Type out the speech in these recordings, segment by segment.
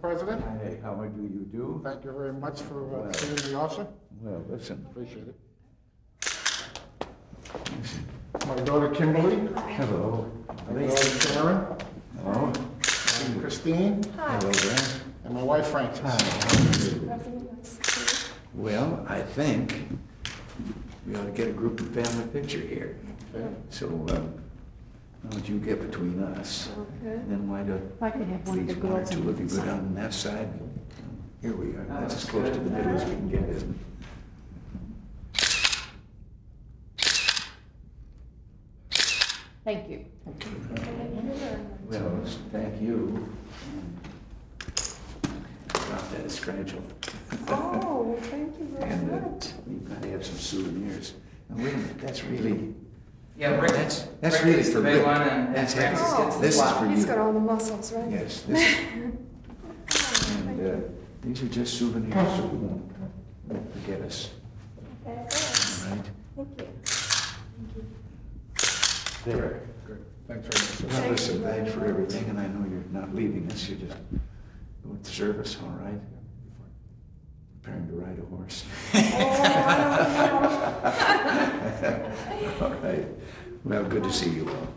President, Hey, how do you do? thank you very much for uh, seeing me also. Well, listen, Appreciate it. My daughter Kimberly, hello. my daughter Sharon, Hello. and Christine, Hello there. and my wife Frances. President wants to see Well, I think we ought to get a group and family picture here. Okay. So, uh, why don't you get between us? Okay. And then why don't I could have one of the these one or girls two on of you go down on that side? Here we are, that's as close to the middle as we can get, isn't it? Thank you. Well, thank you. Drop that, it's fragile. Oh, thank you very And uh, much. you've got to have some souvenirs. Now, wait a minute, that's really, Yeah, Rick, that's, Rick that's really gets for the big Rick. one and and That's Frances heavy. gets the This is flop. for He's you. got all the muscles, right? Yes, this, and uh, these are just souvenirs, so we won't won't forget us, Okay, all good. right? Thank you. There. Good, thanks very much. Well, listen, thanks for everything, and I know you're not leaving us, you're just going to service, all right? Preparing to ride a horse. Oh, all right. Well, good to see you all.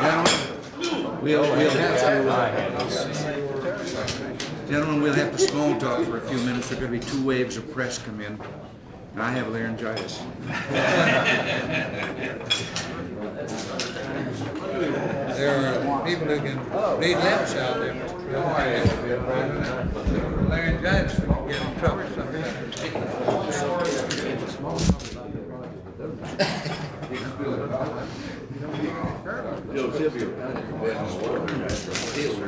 Gentlemen, we'll, we'll have to, gentlemen, we'll have to small talk for a few minutes. There are gonna be two waves of press come in, and I have laryngitis. There are people who can read lips out there. Laryngitis can get in trouble sometimes.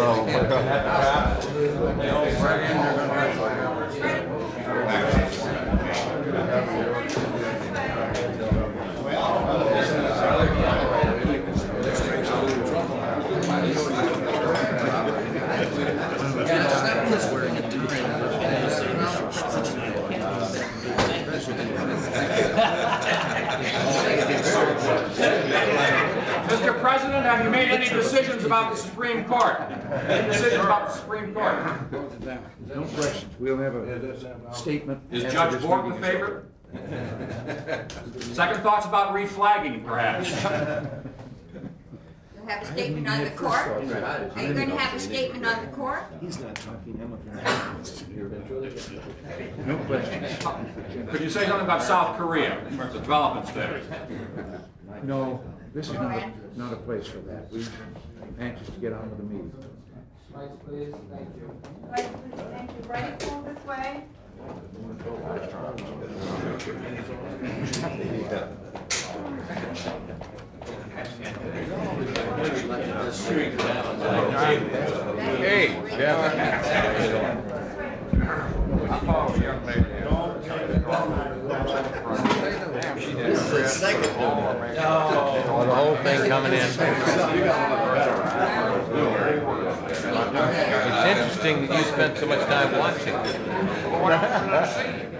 bro. Mr. President, have you made any decisions about the Supreme Court? Any decisions about the Supreme Court? No questions. We'll have a statement. Is Judge this Bork in meeting is favor? Second thoughts about reflagging, perhaps? You'll have a statement on the court? Are you gonna have a statement on the court? He's not talking, I'm up No questions. Could you say something about South Korea, the developments there? No, this is not, a- not a place for that. We're anxious to get on with the meeting. Lights, please, thank you. Right, please, thank you. Right, pull this way. Hey, Jeff. I follow a young lady. Damn, she did. Oh, the whole thing coming in. It's interesting that you spent so much time watching.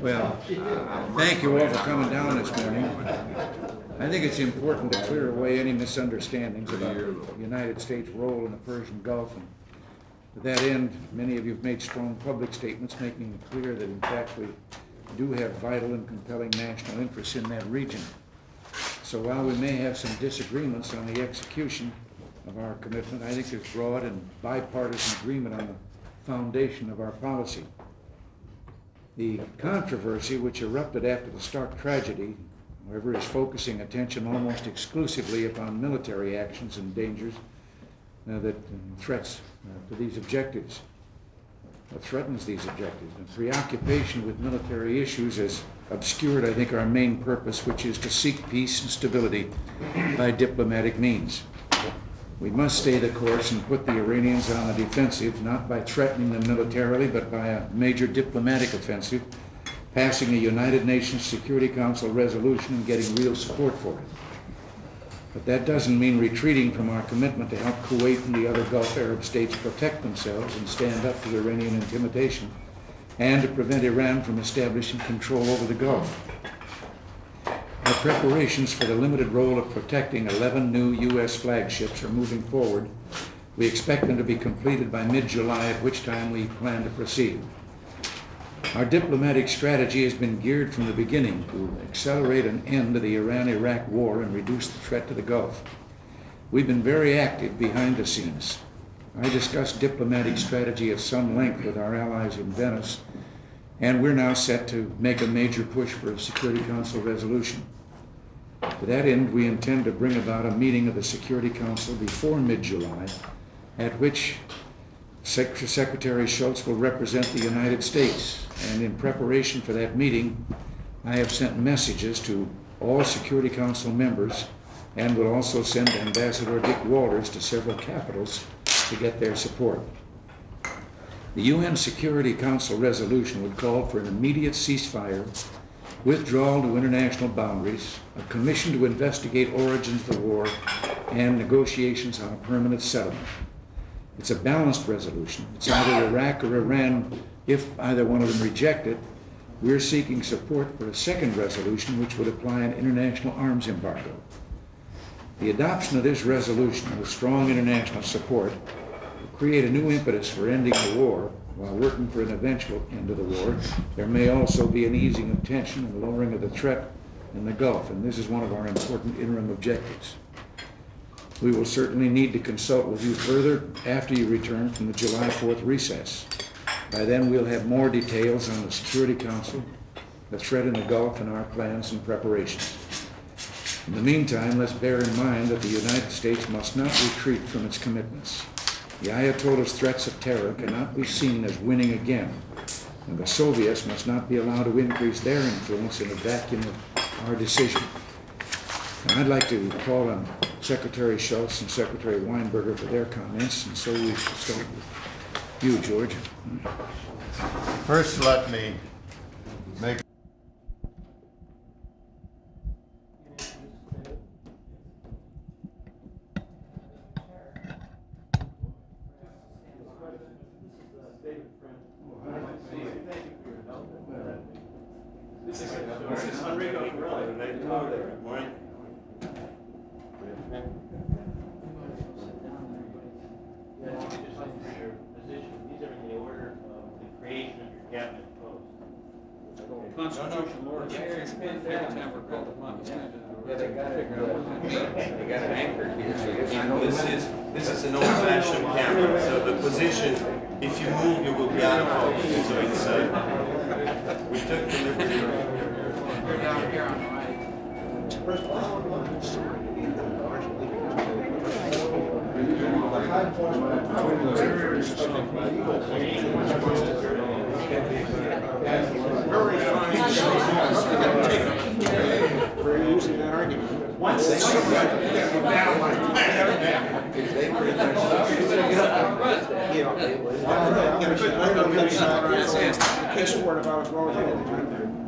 Well, thank you all for coming down this morning. I think it's important to clear away any misunderstandings about the United States' role in the Persian Gulf. And To that end, many of you have made strong public statements making it clear that in fact we do have vital and compelling national interests in that region. So while we may have some disagreements on the execution of our commitment, I think there's broad and bipartisan agreement on the foundation of our policy. The controversy which erupted after the Stark tragedy, however, is focusing attention almost exclusively upon military actions and dangers uh, that and threats uh, to these objectives, threatens these objectives. And preoccupation with military issues has obscured, I think, our main purpose, which is to seek peace and stability by diplomatic means. We must stay the course and put the Iranians on the defensive, not by threatening them militarily, but by a major diplomatic offensive, passing a United Nations Security Council resolution and getting real support for it. But that doesn't mean retreating from our commitment to help Kuwait and the other Gulf Arab states protect themselves and stand up to Iranian intimidation, and to prevent Iran from establishing control over the Gulf. Our preparations for the limited role of protecting 11 new U.S. flagships are moving forward. We expect them to be completed by mid-July, at which time we plan to proceed. Our diplomatic strategy has been geared from the beginning to accelerate an end to the Iran-Iraq war and reduce the threat to the Gulf. We've been very active behind the scenes. I discussed diplomatic strategy at some length with our allies in Venice, and we're now set to make a major push for a Security Council resolution. To that end, we intend to bring about a meeting of the Security Council before mid-July, at which Sec- Secretary Shultz will represent the United States. And in preparation for that meeting, I have sent messages to all Security Council members and will also send Ambassador Dick Walters to several capitals to get their support. The UN Security Council resolution would call for an immediate ceasefire, withdrawal to international boundaries, a commission to investigate origins of the war, and negotiations on a permanent settlement. It's a balanced resolution. It's either Iraq or Iran. If either one of them reject it, we're seeking support for a second resolution which would apply an international arms embargo. The adoption of this resolution with strong international support create a new impetus for ending the war while working for an eventual end of the war. There may also be an easing of tension and lowering of the threat in the Gulf, and this is one of our important interim objectives. We will certainly need to consult with you further after you return from the July 4th recess. By then, we'll have more details on the Security Council, the threat in the Gulf, and our plans and preparations. In the meantime, let's bear in mind that the United States must not retreat from its commitments. The Ayatollah's threats of terror cannot be seen as winning again, and the Soviets must not be allowed to increase their influence in a vacuum of our decision. And I'd like to call on Secretary Shultz and Secretary Weinberger for their comments, and so we should start with you, George. First, let me This is Rodrigo. Good morning. Good morning. These are in the order of the creation of your cabinet. Constitutional order. It's been. Yeah, they got it. They got here. So this is this is an old-fashioned camera. So the position, if you move, you will be out of focus. So it's uh, we took the liberty. You're down here on the right. Very fine for using that argument. Once they down like Case for it if I was wrong.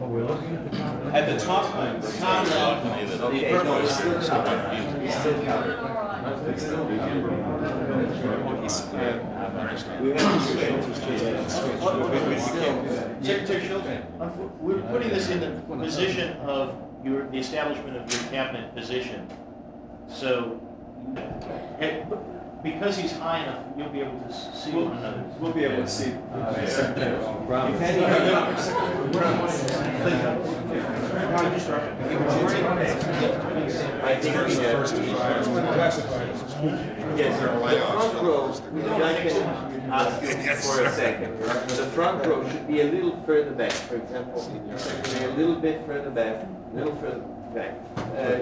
Oh, at the top lens, the top lens. Okay, no, it's still covered. It's still covered. We have to switch. Secretary Chilton, we're putting this in the position of your, the establishment of your cabinet position. So, because he's high enough, you'll be able to s- see one another. We'll be able to see. If any. I think we Yes, the front row, if I can ask you for a second. The front row should be a little further back, for example. A little bit further back, a little further back. Uh,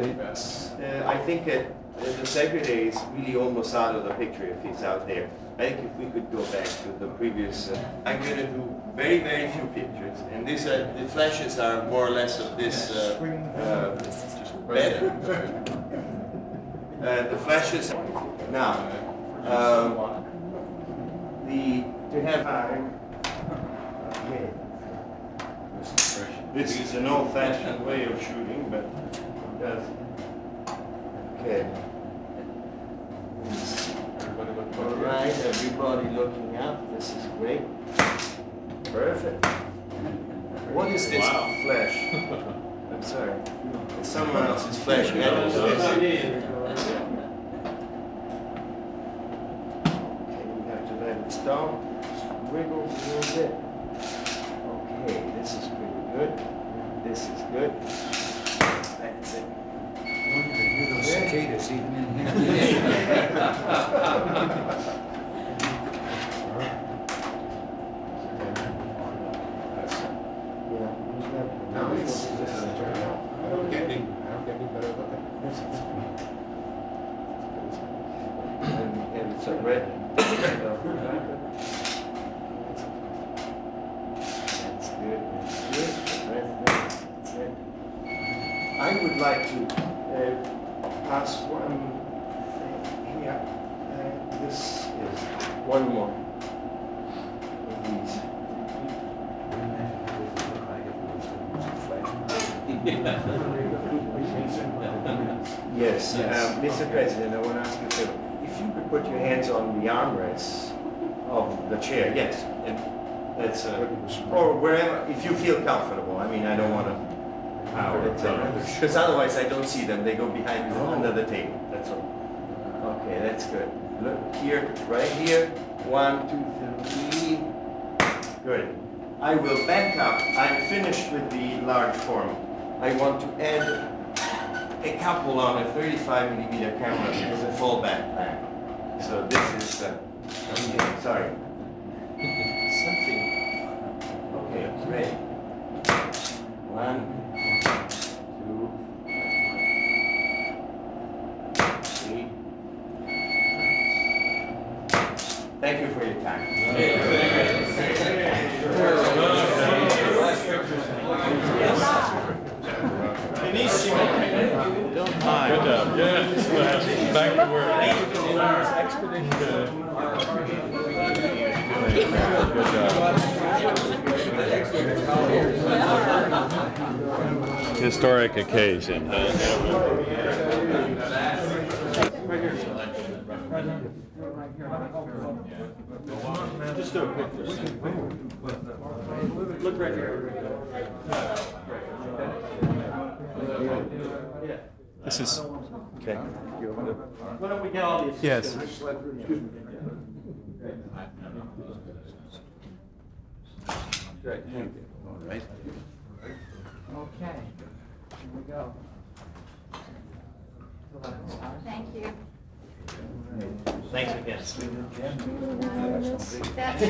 uh, I think that uh, the secretary is really almost out of the picture if he's out there. I think if we could go back to the previous, uh, I'm gonna do very, very few pictures. And these are, the flashes are more or less of this, uh, uh, bed. Uh, the flashes, now, um, the, to have. This is an old-fashioned way of shooting, but it does. Okay. All right, everybody looking up, this is great. Perfect. What is this flash? I'm sorry. It's someone else's flash. I. Okay, we have to let it stop, wiggle a little bit. Okay, this is pretty good. This is good. That's it. Cicadas even in here. Now, it's, I don't get any, I don't get any better looking. And, and it's a red. That's good, good, good, that's. I would like to, ask one thing here. Uh, This is one more. of these. Yes, uh, Mr. President, I want to ask you to, if you could put your hands on the armrests of the chair, yes, and that's, uh, or wherever, if you feel comfortable, I mean, I don't want to power because otherwise I don't see them, they go behind under the table, that's all. Okay, that's good. Look here, right here, one, two, three, good. I will back up, I'm finished with the large form. I want to add a couple on a 35 millimeter camera because a fallback plan. So this is, uh, okay, sorry. Something. Okay, ready. One, historic occasion. Just. Look right here. This is okay. Why don't we get all these? Yes. All right. Okay we go. Thank you. Thanks again. That's